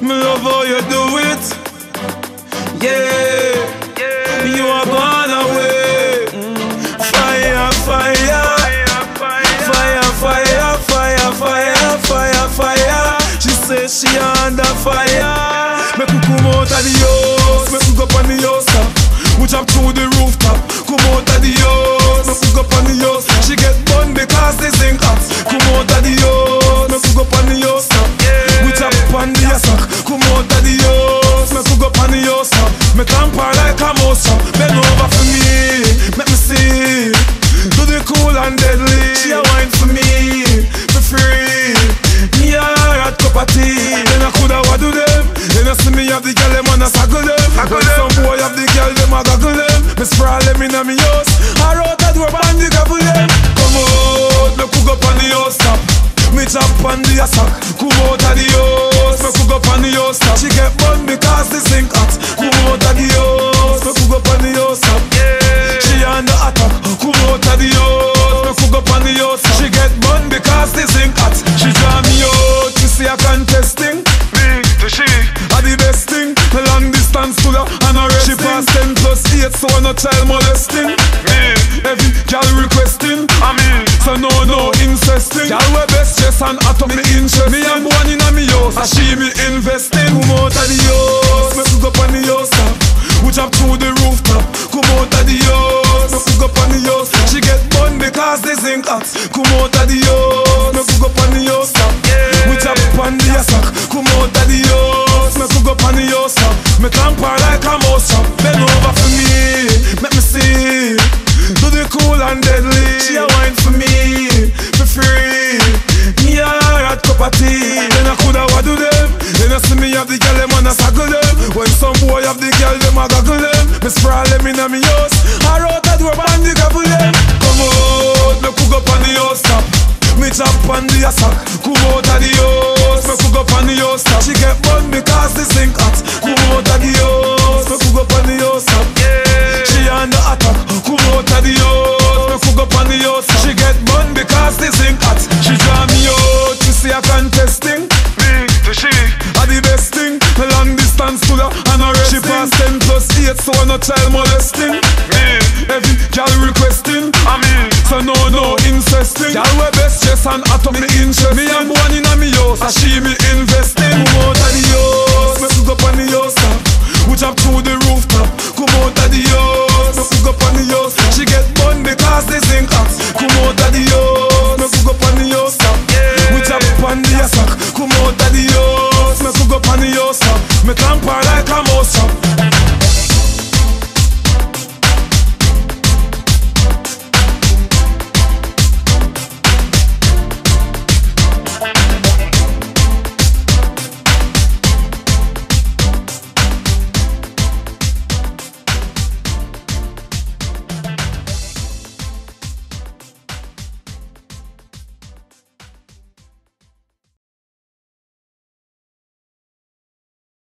Me love how you do it. Yeah, you are gone away. Fire, fire, fire, fire, fire, fire, fire, fire. She says she under fire. We come out of the on the house. Me tamper like a mouse bend over for me, make me see. Do the cool and deadly. She a wine for me, for free. Me a hot cup of tea. Then I coulda what do them. Then I see me have the girl them and I saggle them. When some boy have the girl them a goggle them. Me sprawl them inna me house. I wrote a door and the on the sack. Come out of the house, me cook up on the house top. She get bun because the sink hot. Come out of the house, me cook up on the house top. She on the attack. Come out of the house, me cook up on the house. She get bun because the zinc hot. She draw me out, she see a contesting. Me to she, are the best thing. Long distance to her and a She pass 10 plus 8, so I no child molesting. Me, every girl requesting. I mean, so no, no, incesting. Girl dress and hot up me interest. Me and one in a me house, and she me investing. Come out of the house, me cook up on the house top. We jump through the rooftop. Come out of the house, me cook up on the house. She get bun because they zinc hot. Come out of the house, them a goggle them. Me sprawl them inna me house. I wrote a door and the couple them. Come out, me cook up on the house top. Me chop on the sack. Come out of the house, me cook up on the house top. She get bun because the sink hot. Come out of the house, me cook up on the house top. She on the attack. Come out of the house, me cook up on the house top. She get child molesting. Man, every girl requesting. I mean, so no, no incesting. Girl, we best yes and at me interest. Me and one in a me house, and she me investing. Come out of the house, me cook up on the house top. We jump to the rooftop. Come out of the house, me cook up on the house. She get bun because they sing cops. Come out of the house, me cook up on the house top. We jump on the house Come out of the house, me cook up on the house top. Me clamp her like a mouse